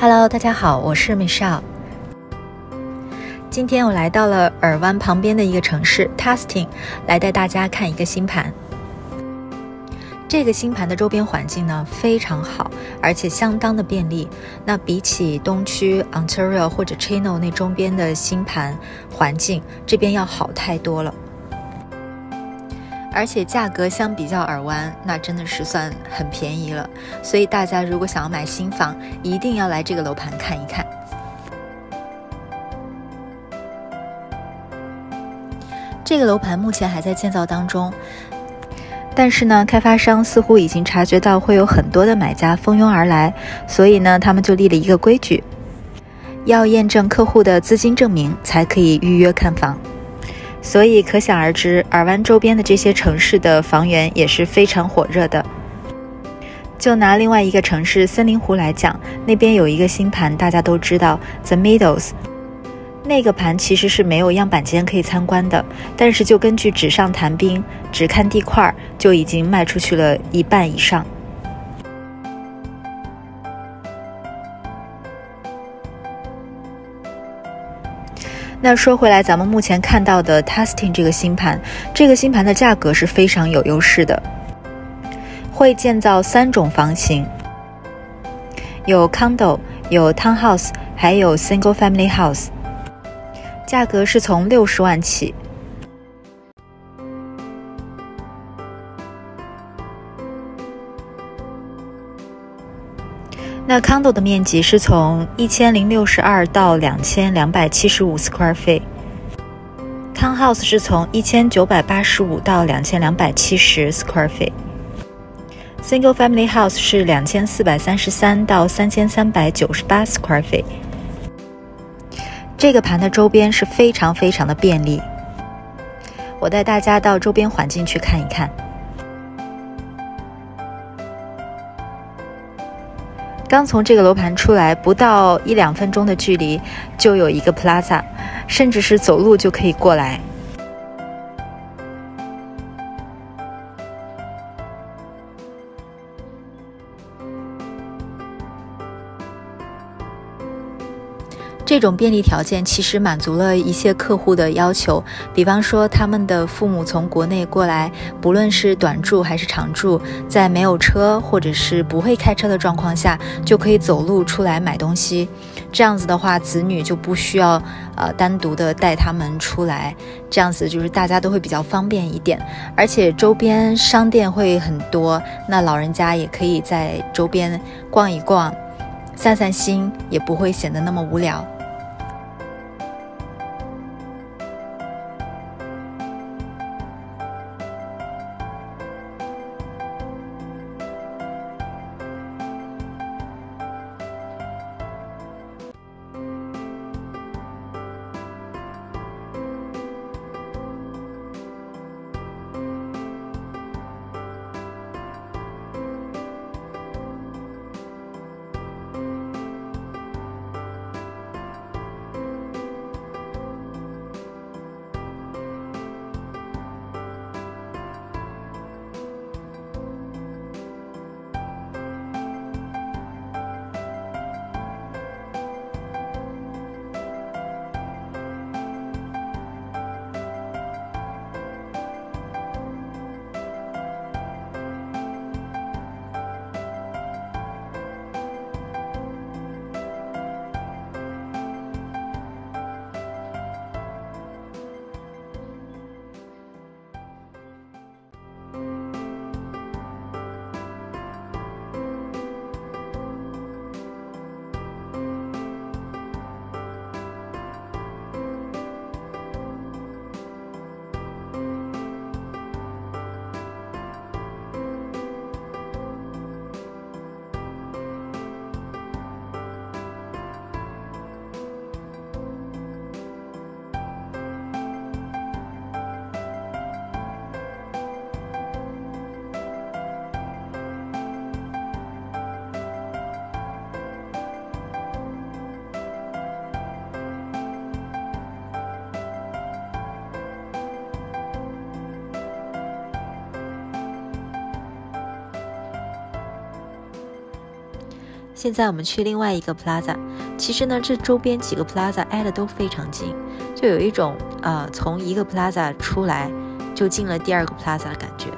Hello，大家好，我是 Michelle。今天我来到了尔湾旁边的一个城市 tusting 来带大家看一个星盘。这个星盘的周边环境呢非常好，而且相当的便利。那比起东区 Ontario 或者 Chino 那周边的星盘环境，这边要好太多了。而且价格相比较耳湾，那真的是算很便宜了。所以大家如果想要买新房，一定要来这个楼盘看一看。这个楼盘目前还在建造当中，但是呢，开发商似乎已经察觉到会有很多的买家蜂拥而来，所以呢，他们就立了一个规矩，要验证客户的资金证明才可以预约看房。所以可想而知，尔湾周边的这些城市的房源也是非常火热的。就拿另外一个城市森林湖来讲，那边有一个新盘，大家都知道 The Meadows，那个盘其实是没有样板间可以参观的，但是就根据纸上谈兵，只看地块，就已经卖出去了一半以上。那说回来，咱们目前看到的 Testing 这个新盘，这个新盘的价格是非常有优势的，会建造三种房型，有 Condo，有 Townhouse，还有 Single Family House，价格是从六十万起。那 condo 的面积是从一千零六十二到两千两百七十五 square feet，townhouse 是从一千九百八十五到两千两百七十 square feet，single family house 是两千四百三十三到三千三百九十八 square feet。这个盘的周边是非常非常的便利，我带大家到周边环境去看一看。刚从这个楼盘出来，不到一两分钟的距离，就有一个 Plaza，甚至是走路就可以过来。这种便利条件其实满足了一些客户的要求，比方说他们的父母从国内过来，不论是短住还是长住，在没有车或者是不会开车的状况下，就可以走路出来买东西。这样子的话，子女就不需要呃单独的带他们出来，这样子就是大家都会比较方便一点，而且周边商店会很多，那老人家也可以在周边逛一逛，散散心，也不会显得那么无聊。现在我们去另外一个 plaza，其实呢，这周边几个 plaza 挨的都非常近，就有一种呃从一个 plaza 出来就进了第二个 plaza 的感觉。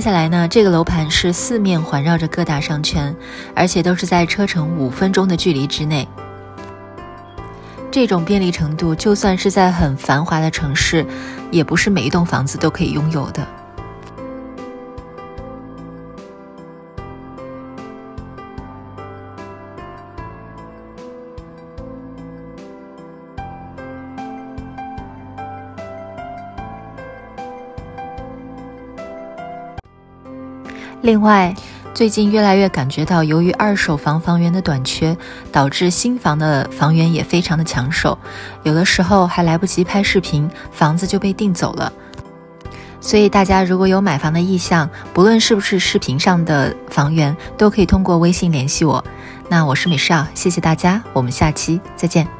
接下来呢，这个楼盘是四面环绕着各大商圈，而且都是在车程五分钟的距离之内。这种便利程度，就算是在很繁华的城市，也不是每一栋房子都可以拥有的。另外，最近越来越感觉到，由于二手房房源的短缺，导致新房的房源也非常的抢手，有的时候还来不及拍视频，房子就被订走了。所以大家如果有买房的意向，不论是不是视频上的房源，都可以通过微信联系我。那我是美少，谢谢大家，我们下期再见。